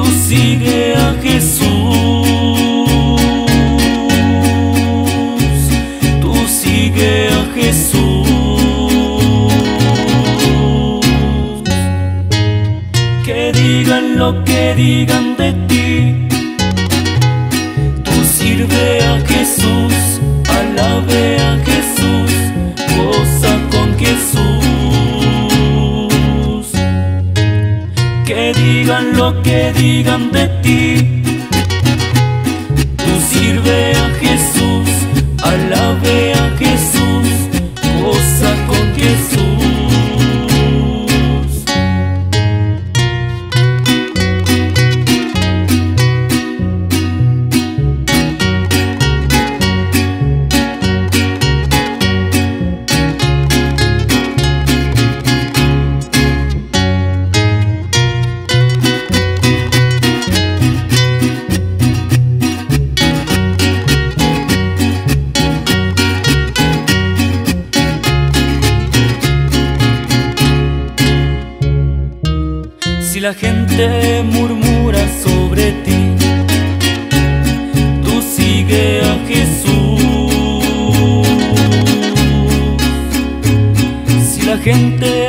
Tú sigue a Jesús. Tú sigue a Jesús. Que digan lo que digan de ti. Tú sirve a Jesús, a la vez. Digan lo que digan de ti. Si la gente murmura sobre ti, tú sigue a Jesús. Si la gente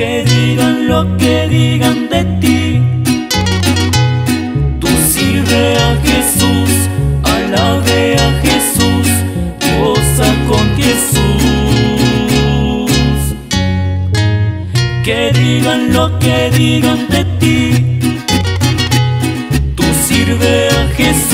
Que digan lo que digan de ti. Tú sirve a Jesús, alabe a Jesús, goza con Jesús. Que digan lo que digan de ti. Tú sirve a Jesús,